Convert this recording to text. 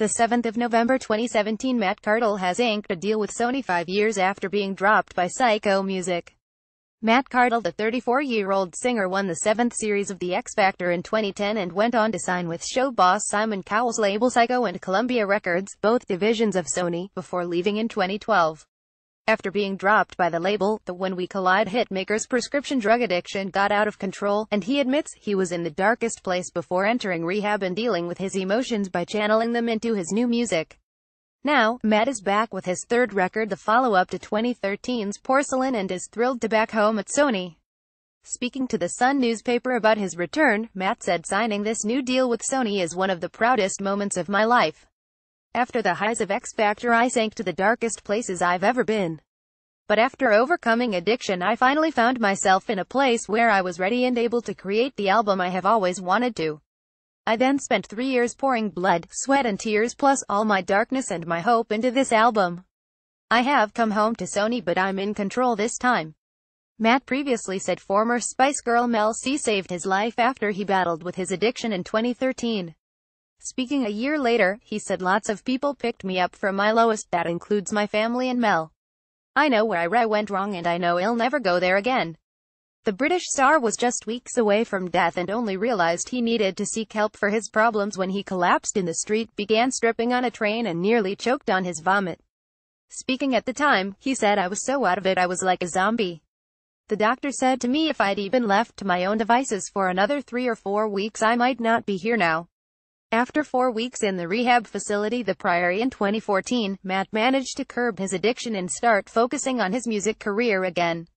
The 7th of November 2017 Matt Cardle has inked a deal with Sony five years after being dropped by Syco Music. Matt Cardle, the 34-year-old singer won the seventh series of The X Factor in 2010 and went on to sign with show boss Simon Cowell's label Syco and Columbia Records, both divisions of Sony, before leaving in 2012. After being dropped by the label, the When We Collide hitmaker's prescription drug addiction got out of control, and he admits he was in the darkest place before entering rehab and dealing with his emotions by channeling them into his new music. Now, Matt is back with his third record, the follow-up to 2013's Porcelain and is thrilled to back home at Sony. Speaking to the Sun newspaper about his return, Matt said signing this new deal with Sony is one of the proudest moments of my life. After the highs of X Factor I sank to the darkest places I've ever been. But after overcoming addiction I finally found myself in a place where I was ready and able to create the album I have always wanted to. I then spent three years pouring blood, sweat and tears plus all my darkness and my hope into this album. I have come home to Sony but I'm in control this time. Matt previously said former Spice Girl Mel C saved his life after he battled with his addiction in 2013. Speaking a year later, he said lots of people picked me up from my lowest, that includes my family and Mel. I know where I went wrong and I know I'll never go there again. The British star was just weeks away from death and only realized he needed to seek help for his problems when he collapsed in the street, began stripping on a train and nearly choked on his vomit. Speaking at the time, he said I was so out of it I was like a zombie. The doctor said to me if I'd even left to my own devices for another three or four weeks I might not be here now. After four weeks in the rehab facility the Priory in 2014, Matt managed to curb his addiction and start focusing on his music career again.